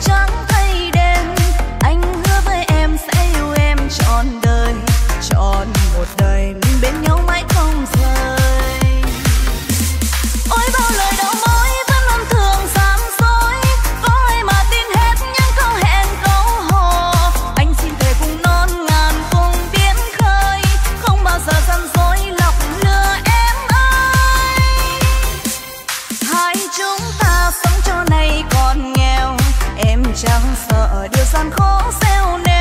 张 chẳng sợ điều gian khó xeo. nên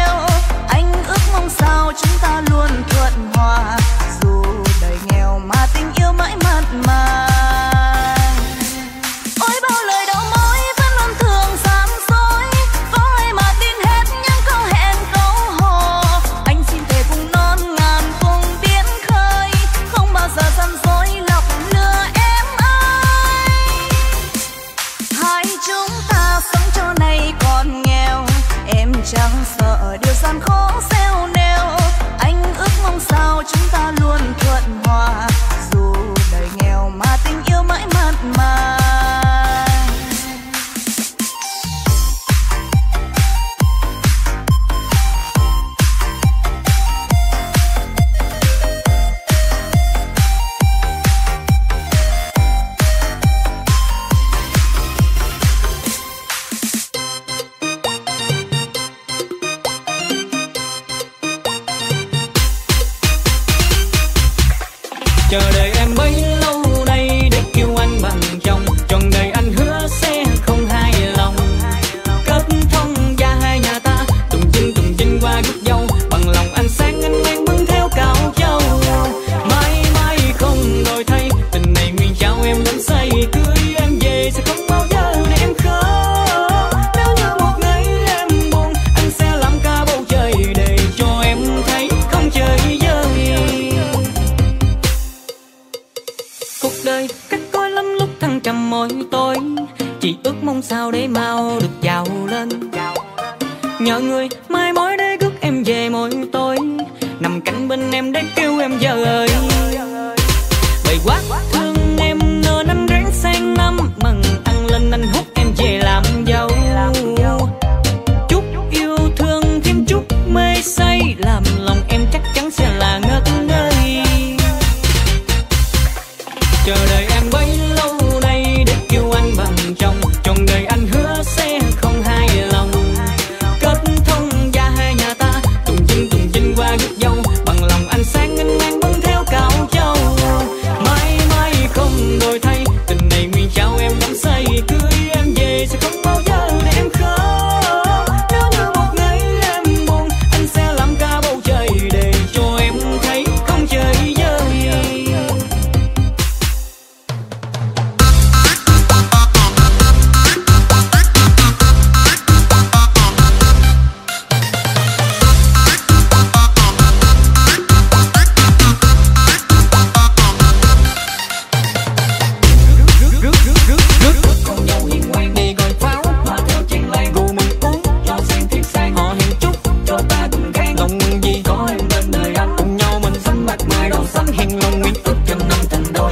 Wait, what? what?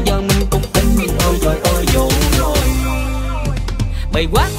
giờ mình cũng tính mình ôi trời ơi dồn rồi bày quá.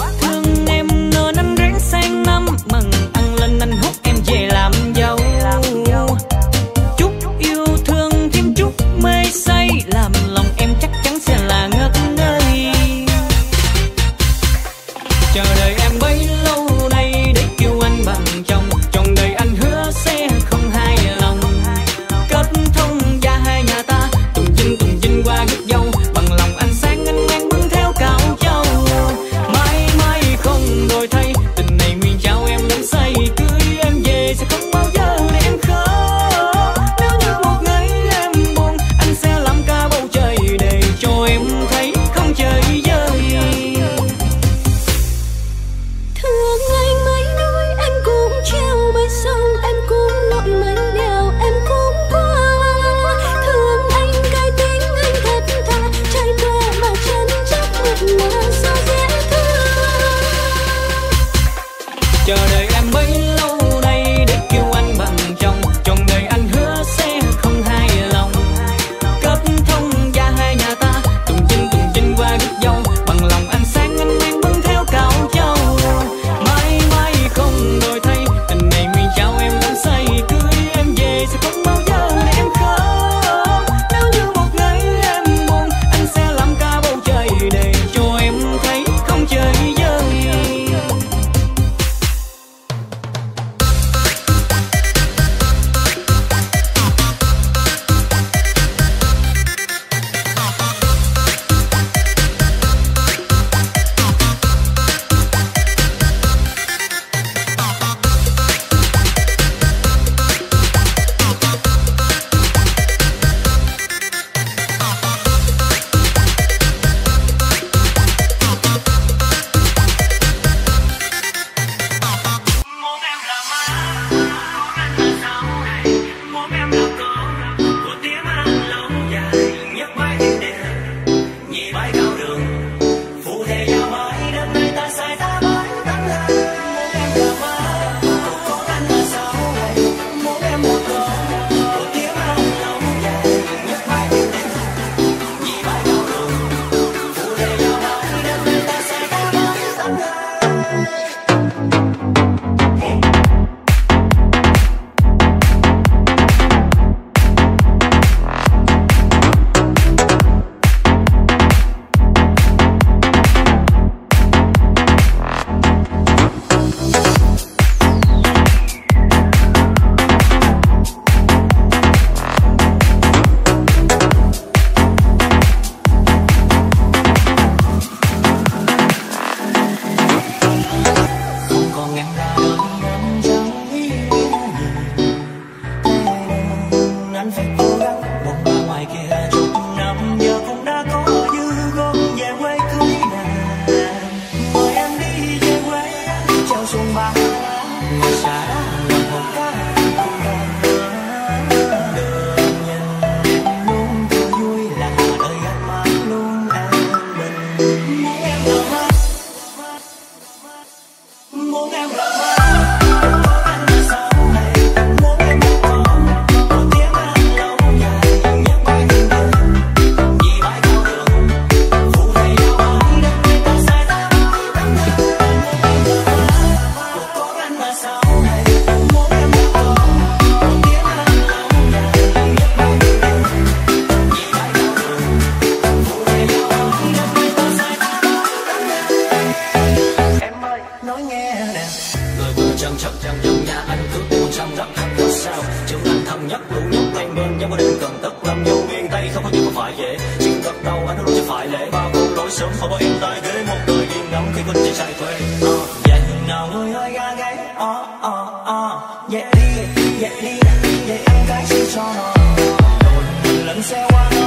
Yeah đi yeah đi yeah em gái chỉ cho nó lẫn xe qua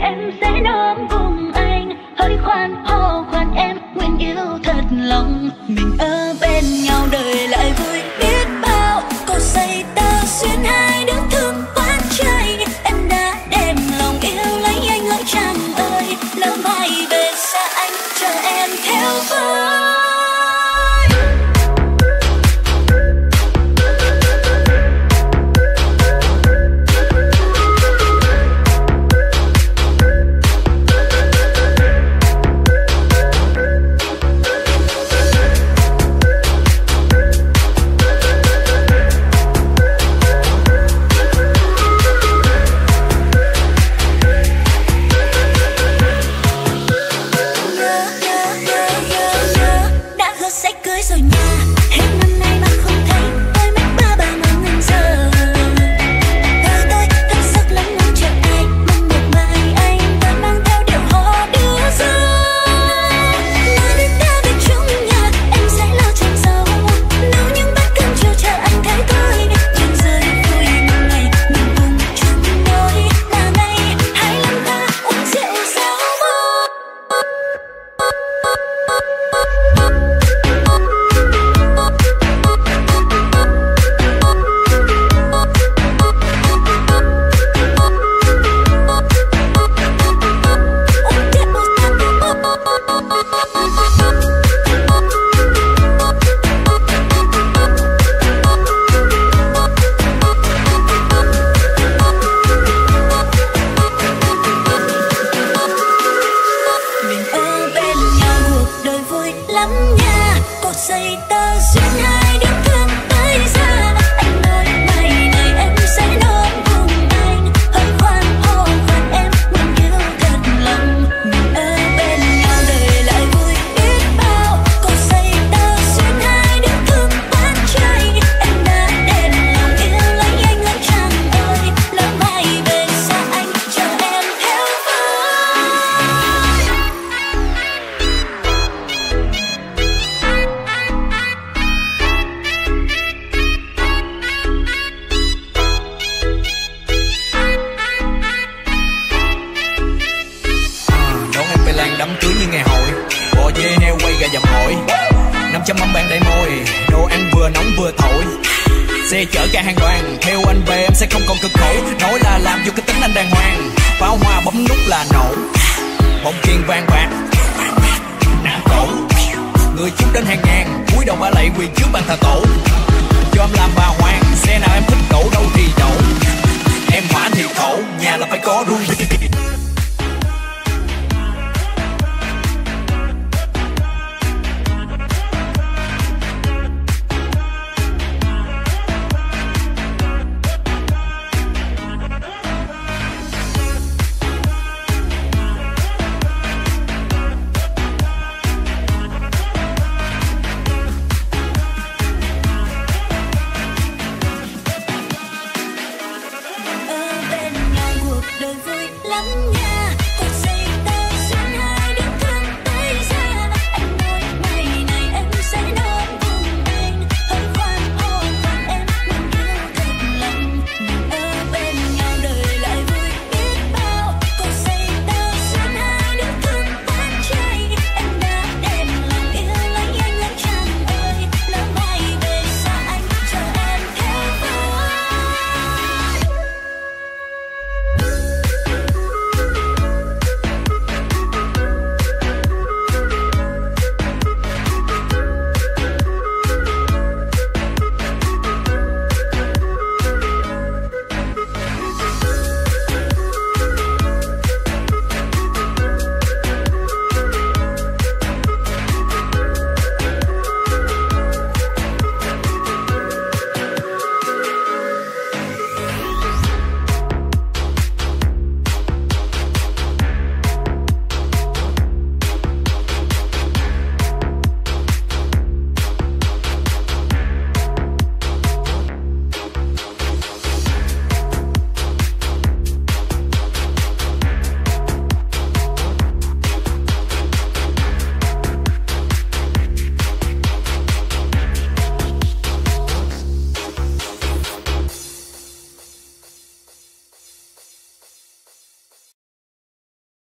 em sẽ nắm vui. đám cưới như ngày hội. Bò dê heo quay gà dầm hội năm trăm mâm bàn đầy môi Đồ ăn vừa nóng vừa thổi. Xe chở cả hàng đoàn, Theo anh về em sẽ không còn cực khổ. Nói là làm vô cái tính anh đàng hoàng, Pháo hoa bấm nút là nổ. Bông chiên vang bạc Nạn cổ. Người chúng đến hàng ngàn, cúi đầu ba lạy quỳ trước bàn thờ tổ. Cho em làm bà hoàng, Xe nào em thích đổ đâu thì đổ. Em hỏa thì thổ Nhà là phải có luôn